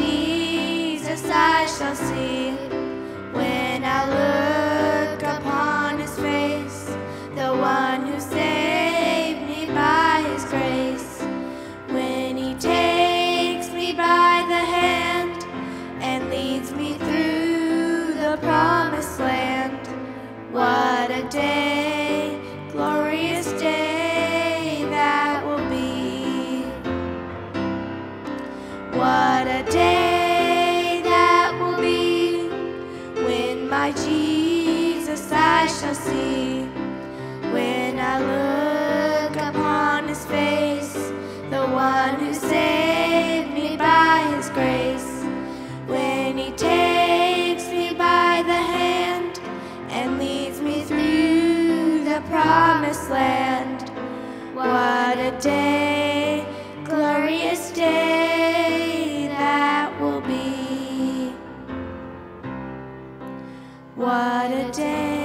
Jesus I shall see when I look. Jesus I shall see. When I look upon his face, the one who saved me by his grace. When he takes me by the hand and leads me through the promised land. What a day, glorious day What a day,